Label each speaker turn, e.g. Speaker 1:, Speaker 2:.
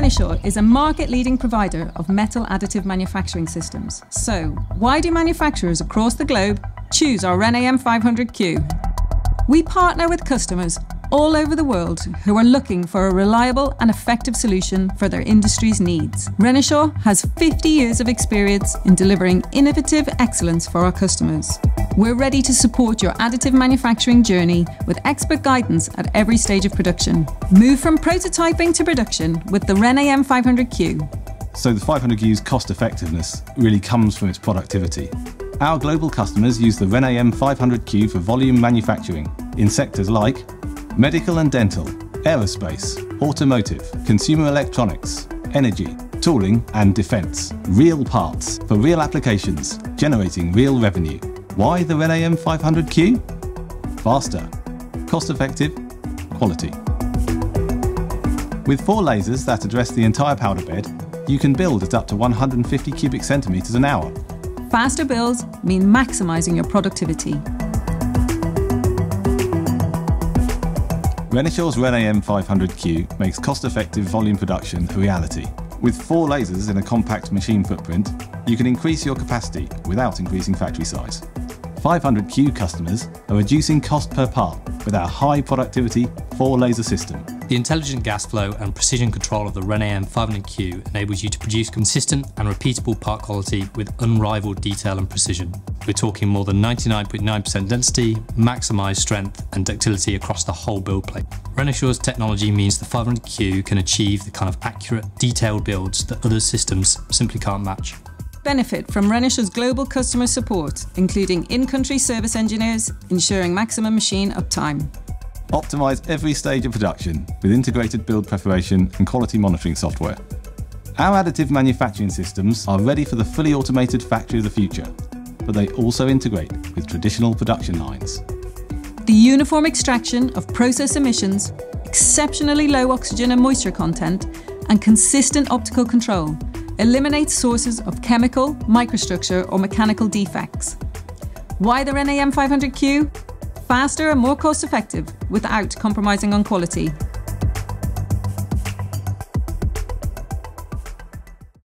Speaker 1: Renishaw is a market leading provider of metal additive manufacturing systems. So, why do manufacturers across the globe choose our RenAM 500Q? We partner with customers all over the world who are looking for a reliable and effective solution for their industry's needs. Renishaw has 50 years of experience in delivering innovative excellence for our customers. We're ready to support your additive manufacturing journey with expert guidance at every stage of production. Move from prototyping to production with the RenAM 500Q.
Speaker 2: So the 500Q's cost effectiveness really comes from its productivity. Our global customers use the RenAM 500Q for volume manufacturing in sectors like medical and dental, aerospace, automotive, consumer electronics, energy, tooling and defence. Real parts for real applications, generating real revenue. Why the RenAM 500Q? Faster, cost effective, quality. With four lasers that address the entire powder bed, you can build at up to 150 cubic centimetres an hour.
Speaker 1: Faster builds mean maximising your productivity.
Speaker 2: Renishaw's RenAM 500Q makes cost-effective volume production a reality. With four lasers in a compact machine footprint, you can increase your capacity without increasing factory size. 500Q customers are reducing cost per part with our high productivity four laser system.
Speaker 3: The intelligent gas flow and precision control of the Ren AM 500Q enables you to produce consistent and repeatable part quality with unrivaled detail and precision. We're talking more than 99.9% density, maximised strength and ductility across the whole build plate. Renishaw's technology means the 500Q can achieve the kind of accurate, detailed builds that other systems simply can't match.
Speaker 1: Benefit from Renishaw's global customer support, including in-country service engineers, ensuring maximum machine uptime.
Speaker 2: Optimise every stage of production with integrated build preparation and quality monitoring software. Our additive manufacturing systems are ready for the fully automated factory of the future, but they also integrate with traditional production lines.
Speaker 1: The uniform extraction of process emissions, exceptionally low oxygen and moisture content, and consistent optical control eliminates sources of chemical, microstructure, or mechanical defects. Why the RenAM 500Q? Faster and more cost effective without compromising on quality.